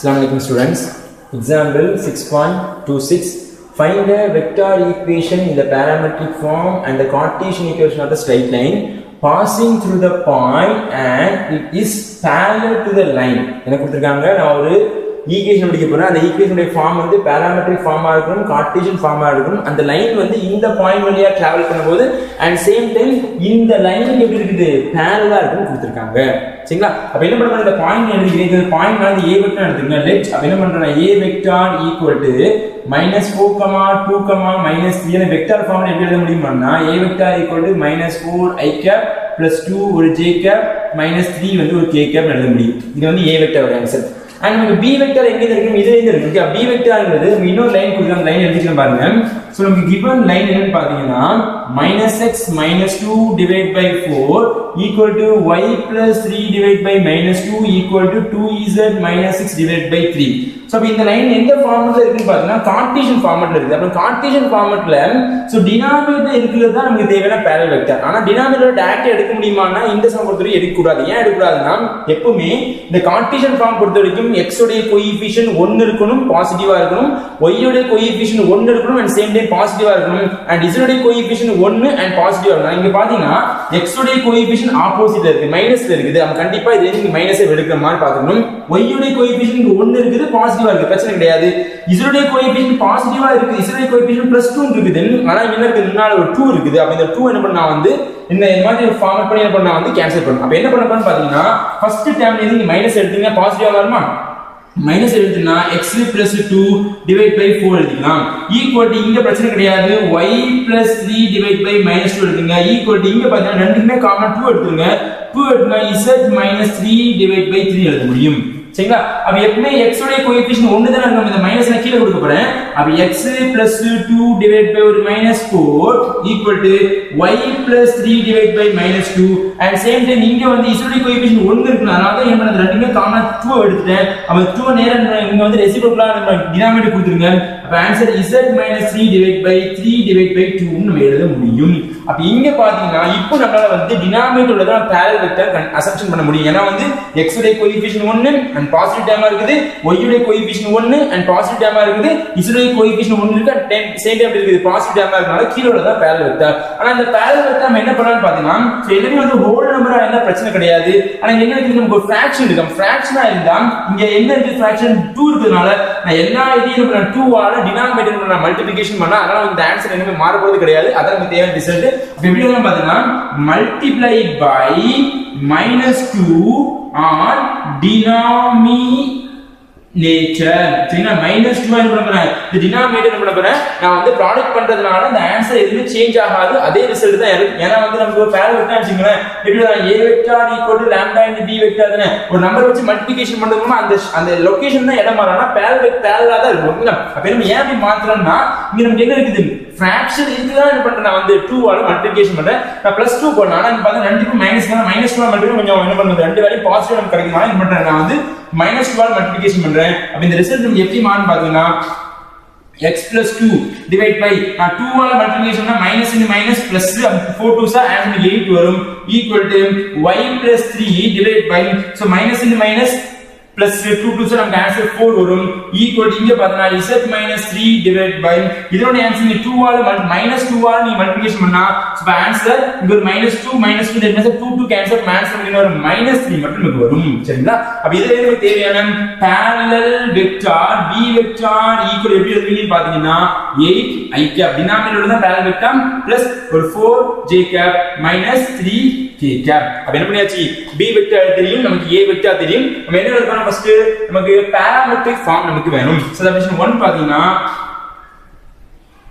Assalamualaikum students. Example 6.26. Find the vector equation in the parametric form and the Cartesian equation of the straight line passing through the point and it is parallel to the line. என்ன கொடுத்துருக்காங்க நான் ஒரு equation படிக்க போறேன். அந்த ஈக்குவேஷனுடைய form வந்து parametric ஃபார்மாக இருக்கணும் Cartesian ஃபார்மாக இருக்கணும். அந்த லைன் வந்து இந்த பாயிண்ட் வழியாக ட்ராவல் பண்ணும்போது அண்ட் சேம் டைம் இந்த லைன் எப்படி இருக்குது? பேரலாக இருக்குன்னு கொடுத்துருக்காங்க. சரிங்களா? அப்போ என்ன பண்ணுறாங்க இந்த பாயிண்ட் எழுதிக்கிறேன். இந்த பாயிண்ட் வந்து ஏ வெக்டர் எடுத்துங்க லெட் அப்போ என்ன பண்ணுறாங்க A vector equal to minus four comma two comma minus three vector ஃபார்ம்ல எப்படி எழுத முடியுமான்னா A vector equal to minus four I cap plus two ஒரு ஜே கேப் மைனஸ் த்ரீ வந்து ஒரு கே கேப் எழுத முடியும். இது வந்து ஏ வெக்டார் ஆன்சர் அண்ட் நமக்கு பி வெக்டர் எங்க இருக்கும் இதுல இருந்து இருக்கு. பி வெக்டர்ங்கிறது இன்னொரு லைன் கொடுக்கலாம். லைன் எழுதிக்கலாம் பாருங்க. ஸோ நமக்கு கிவன் லைன் என்னன்னு பாத்தீங்கன்னா minus X minus two divide by four equal to Y plus three divide by minus two equal to two Z minus six divide by three so இந்த line எந்த ஃபார்மெட்ல இருக்குன்னு பார்த்தீங்கன்னா கார்டீஷன் ஃபார்மெட்ல இருக்குது. அப்புறம் கார்டீஷன் ஃபார்மெட்ல ஸோ டினாமினேட்டர் இருக்கிறது தான் நமக்கு தேவையான பேரல் வெக்டர் ஆனால் டினாமினேட்டர் டேரக்டா எடுக்க முடியுமானா இந்த சம் பொறுத்தவரை எடுக்கக்கூடாது ஏன் எடுக்கக்கூடாதுன்னா எப்பவுமே இந்த கார்டீஷன் ஃபார்ம் பொறுத்த வரைக்கும் எக்ஸ் உடைய கோயிஃபிஷியன் ஒன்னு இருக்கணும் பாசிட்டிவா இருக்கணும். ஒய் உடைய கோயிஃபிஷியன் ஒன்னு இருக்கணும் அண்ட் சேம் டைம் பாசிட்டிவா இருக்கணும். அண்ட் இசட் உடைய ஒன்று அண்ட் பாசிட்டிவா இருக்கணும். இங்க பாத்தீங்கன்னா எக்ஸ் உடைய கோயிஃபிஷியன் ஆப்போசிட்ல இருக்கு மைனஸ்ல இருக்குது. நம்ம கண்டிப்பா இதுல இருந்து மைனஸை எடுக்கிற மாதிரி பார்க்கணும் ஒய் உடைய ஒன்று இருக்குது பாசிட்டிவ் இருக்கு. பிரச்சனை கிடையாது. இசருடைய கோஎஃபிஷியன்ட் பாசிட்டிவா இருக்கு இசருடைய கோஎஃபிஷியன்ட் பிளஸ் டூ இருக்குது. ஆனா என்ன இருக்கு முன்னால ஒரு டூ இருக்குது. அப்ப இந்த டூ என்ன பண்ணா வந்து இந்த மாதிரி ஃபார்மட் பண்ணி என்ன பண்ணா வந்து கேன்சல் பண்ணும் அப்ப என்ன பண்ண பாத்தீங்கன்னா ஃபர்ஸ்ட் டேம்ல இருந்து நீங்க மைனஸ் எடுத்தீங்கன்னா பாசிட்டிவா வருமா? Minus எடுத்துனா X plus two divide by four எழுதிக்கலாம் ஈக்குவல் டு இங்க பிரச்சனை கிடையாது. Y plus three divide by minus two எடுத்துங்க. ஈக்குவல் டு இங்க பாத்தீங்கன்னா ரெண்டுக்குமே காமன் டூ எடுத்துருங்க. Two எடுத்துனா Z minus three divide by three எழுத முடியும். சரிங்களா? அப்ப எப்பவுமே எக்ஸ் உடைய கோஎஃபிஷியன்ட் ஒன்று தான் நம்ம இந்த மைனஸ் நான் கீழே கொடுக்க போறேன். அப்ப X plus two divide by ஒரு minus 4 equal to Y plus three divide by minus two and same time இங்க வந்து இசுடைய கோஎஃபிஷியன் ஒன்று இருக்கு அதனால தான் என்ன பண்ணது? ரெண்டுமே காமனா டூ எடுத்துட்டேன். அப்ப டூ நேரம் இங்க வந்து ரெசிப்ரோக்கலா நம்ம டினாமினேட்டர் கொடுத்துருங்க. அப்ப answer Z minus three divide by three divide by டூன்னு நம்ம எழுத முடியும். அப்ப இங்க பாத்தீங்கன்னா இப்போ நம்மளால வந்து டினாமினேட்டர்ல தான் பேரல் வெக்டர் அசப்ஷன் பண்ண முடியும். ஏன்னா வந்து x உடைய கோஎஃபிஷியன்ட் 1 அண்ட் பாசிட்டிவ் டேமா இருக்குது y உடைய கோஎஃபிஷியன்ட் 1 அண்ட் பாசிட்டிவ் டேமா இருக்குது இசுடைய உடைய ஒன்று 1 இருக்கு அண்ட் சேம் டைம் இருக்குது. பாசிட்டிவ் டேமா இருக்கனால கீழே தான் பேரல் வெக்டர் ஆனா இந்த பேரல் வெக்டர் நம்ம என்ன பண்ணலாம்னு பாத்தீங்கன்னா எல்லாமே வந்து ஹோல் நம்பரா என்ன பிரச்சனை கிடையாது. ஆனா என்ன இருக்குது? நமக்கு ஒரு ஃபிராக்ஷன் இருக்கு. ஃபிராக்ஷனா இருந்தா இங்க என்ன இருக்கு ஃபிராக்ஷன் டூ இருக்கிறதுனால நான் எல்லா இதையும் நான் டூ ஆல டினாமினேட்டர் நான் மல்டிபிகேஷன் பண்ணா அதனால இந்த ஆன்சர் என்னமே மாற கிடையாது. அதான் நமக்கு தேவையான ரிசல்ட் அப்ப எப்படி வரும் பாத்தீங்கன்னா multiply by minus two on denominator சரிங்களா மைனஸ் டூ என்ன பண்ண போறேன்? இந்த டினாமினேட்டர் என்ன பண்ண போறேன்? நான் வந்து ப்ராடக்ட் பண்றதுனால அந்த ஆன்சர் எதுவுமே சேஞ்ச் ஆகாது. அதே ரிசல்ட் தான் இருக்கும் ஏன்னா வந்து நமக்கு ஒரு பேரல் வெக்டார் வச்சுங்களேன் எப்படி A vector equal to lambda into B vector தானே? ஒரு நம்பர் வச்சு மல்டிபிகேஷன் பண்றதுமா அந்த அந்த லொகேஷன் தான் இடம் மாறனா பேரல் வெக்ட் பேரலா தான் இருக்கும். ஓகேங்களா அப்ப நம்ம ஏன் அப்படி மாத்துறோம்னா இங்க நமக்கு என்ன இருக்குது? ஃபிராக்ஷன் இதுதான் என்ன பண்றேன்? நான் வந்து டூ ஆல மல்டிபிகேஷன் பண்றேன். நான் பிளஸ் டூ போடணும். ஆனா இங்க பாத்தா ரெண்டுக்கும் மைனஸ் தான். மைனஸ் 2 மட்டும் கொஞ்சம் என்ன பண்ணுது ரெண்டு வேலையும் பாசிட்டிவ் நமக்கு கிடைக்குமா? என்ன பண்றேன்? நான் வந்து மைனஸ் 2 ஆல மல்டிபிகேஷன் பண்றேன். சொல்றேன் அப்ப இந்த ரிசல்ட் நம்ம எப்படி மாறும் பாத்தீங்கன்னா X plus two divide by நான் டூவால multiplication minus in minus plus four two sir answer eight வரும். Equal to Y plus three divide by so minus in minus plus two two நமக்கு ஆன்சர் ஃபோர் வரும். Equal இங்க பார்த்தீங்கன்னா Z minus three divide by இதோட answer நீ two all minus two all நீ multiplication பண்ணா இப்போ ஆன்சர் இங்க ஒரு minus two minus two minus two two cancel answer ஒரு மைனஸ் த்ரீ மட்டும் நமக்கு வரும். சரிங்களா? அப்ப இதுல எனக்கு தேவையான parallel vector b vector equal எப்படி எழுதுவீங்கன்னு பாத்தீங்கன்னா 8 i கேப் டினாமினேட்டர் தான் parallel வெக்டார் பிளஸ் ஒரு 4 j கேப் மைனஸ் 3 கேப் அப்ப என்ன பண்ணியாச்சு? பி வெக்டர் தெரியும் நமக்கு ஏ வெக்டர் தெரியும். நம்ம என்ன எழுதணும் ஃபர்ஸ்ட் நமக்கு பாராமெட்ரிக் ஃபார்ம் நமக்கு வேணும். சோ ஒன் 1 பாத்தீங்கன்னா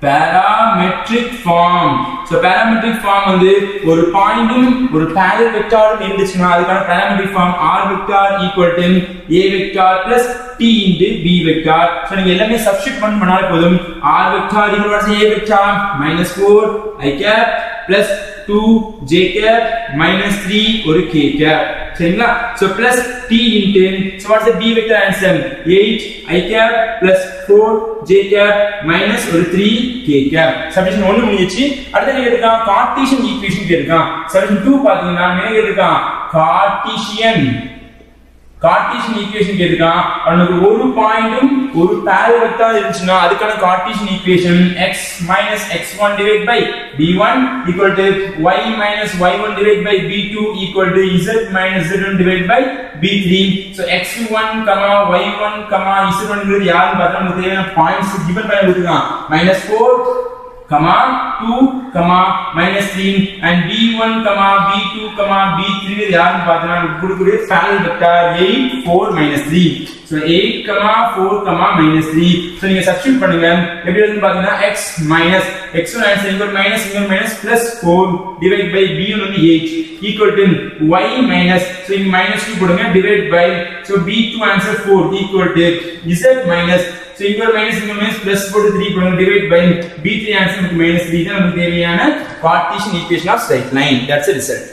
parametric form so parametric form வந்து ஒரு பாயிண்டும் ஒரு பேரல் வெக்டாரும் இருந்துச்சுன்னா அதுக்கான parametric form r vector equal to a vector plus t into b vector so நீங்க எல்லாமே சப்ஸ்டிட் பண்ணாலே போதும். R vector equal to a vector minus 4 i cap plus 2 j cap minus 3 ஒரு k cap சரிங்களா so plus t into so what's the b vector answer 8 i cap plus 4 j cap minus ஒரு 3 k cap substitution 1 முடிஞ்சிச்சு அடுத்து என்ன கேட்டிருக்கான் Cartesian equation கேட்டிருக்கான் substitution 2 பாத்தீங்கன்னா என்ன கேட்டிருக்கான் கார்ட்டீசியன் கார்டீஷியன் ஈக்குவேஷன் கேட்டிருக்கான். அவனுக்கு ஒரு பாயிண்டும் ஒரு பேர் வெக்டார் இருந்துச்சுன்னா அதுக்கான Cartesian equation X minus X one divide by B one equal to Y minus Y one divide by B two equal to Z minus Z one divide by B three so X one comma Y one comma Z ஒன்ங்கிறது யாருன்னு பார்த்தா நமக்கு தேவையான points given பண்ணி கொடுத்துருக்கான். Minus four comma 2 comma minus 3 and b1 comma b2 comma b3 இது யாருன்னு பார்த்தா நமக்கு கொடுக்கக்கூடிய parallel vector 8 4 minus 3 so 8 comma 4 comma minus 3 so நீங்க சப்ஸ்டிட்யூட் பண்ணுங்க எப்படி வந்து பாத்தீங்கன்னா x minus x1 ஆன்சர் இங்க ஒரு minus இங்க ஒரு minus plus 4 divide by b1 வந்து 8 equal to y minus so இங்க minus 2 போடுங்க divide by so b2 answer 4 equal to z minus so இங்க ஒரு minus இங்க minus plus போட்டு 3 போடுங்க divide by b3 answer நமக்கு minus 3 தான் நமக்கு தேவையான Cartesian equation of straight line that's the result